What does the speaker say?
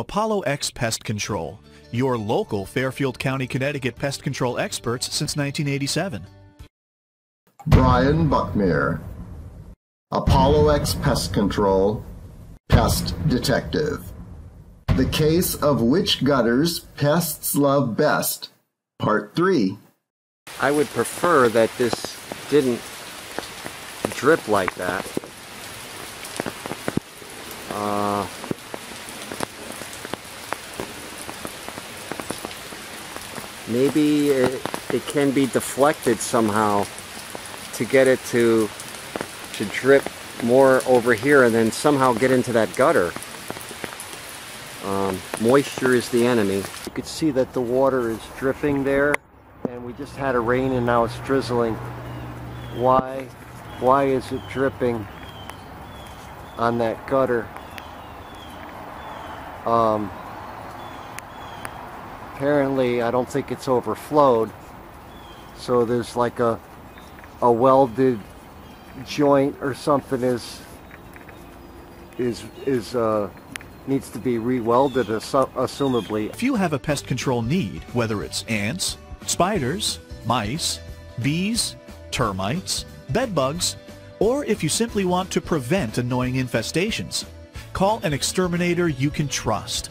Apollo X Pest Control, your local Fairfield County, Connecticut pest control experts since 1987. Brian Buckmere, Apollo X Pest Control, Pest Detective. The Case of Which Gutters Pests Love Best, Part 3. I would prefer that this didn't drip like that. Uh, maybe it, it can be deflected somehow to get it to to drip more over here and then somehow get into that gutter. Um, moisture is the enemy. You could see that the water is dripping there and we just had a rain and now it's drizzling. Why, why is it dripping on that gutter? Um, apparently I don't think it's overflowed. So there's like a, a welded joint or something is is is uh needs to be re-welded assu assumably. If you have a pest control need, whether it's ants, spiders, mice, bees, termites, bed bugs or if you simply want to prevent annoying infestations, call an exterminator you can trust.